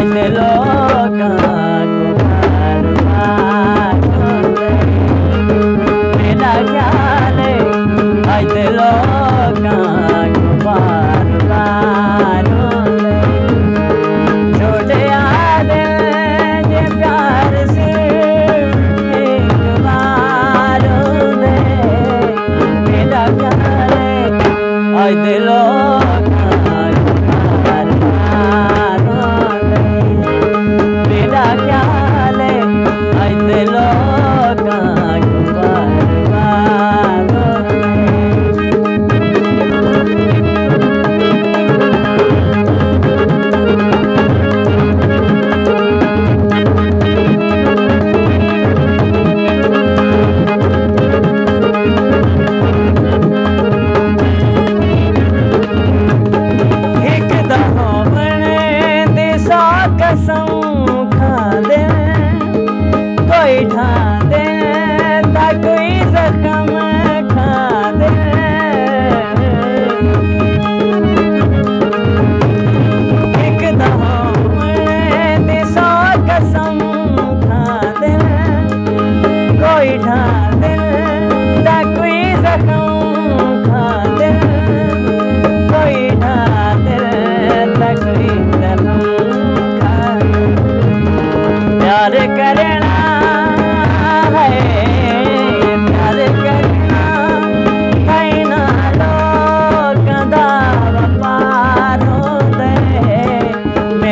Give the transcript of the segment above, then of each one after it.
I me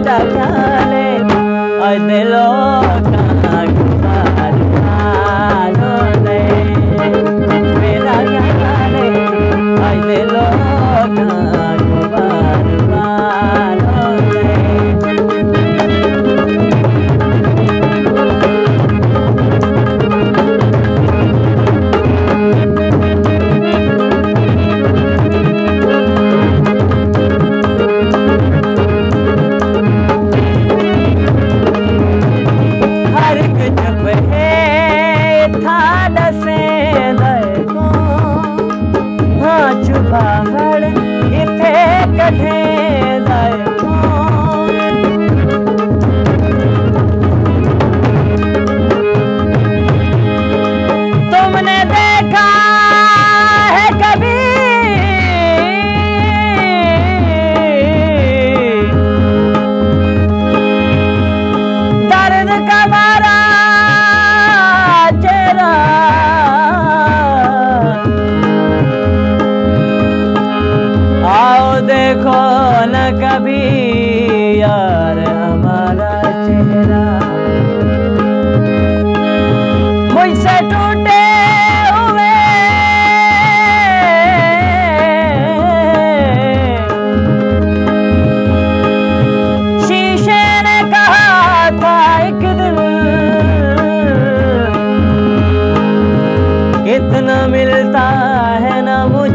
मेरा ख्याल और दिलों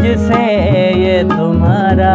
मुझसे ये तुम्हारा